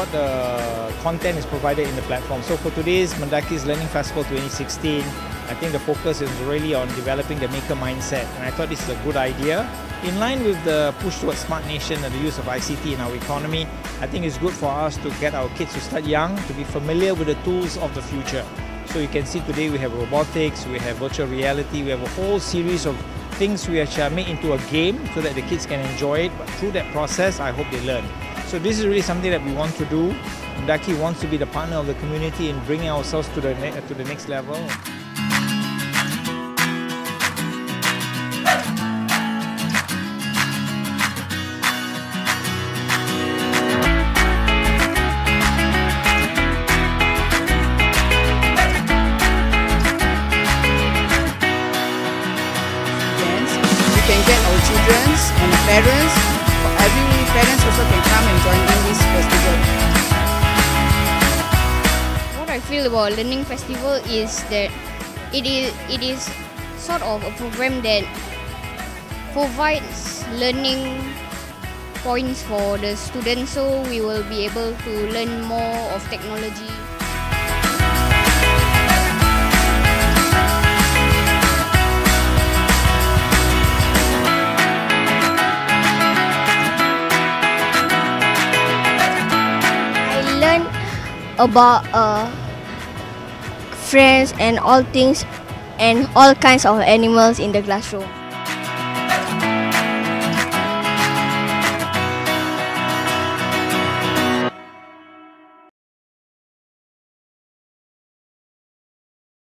what the content is provided in the platform. So for today's Mendaki's Learning Festival 2016, I think the focus is really on developing the maker mindset, and I thought this is a good idea. In line with the push towards smart nation and the use of ICT in our economy, I think it's good for us to get our kids to start young, to be familiar with the tools of the future. So you can see today we have robotics, we have virtual reality, we have a whole series of things we have made into a game so that the kids can enjoy it. But through that process, I hope they learn. So this is really something that we want to do. Daki wants to be the partner of the community in bringing ourselves to the, to the next level. can get our children and parents feel Learning Festival is that it is it is sort of a program that provides learning points for the students so we will be able to learn more of technology. I learned about uh, friends and all things and all kinds of animals in the classroom.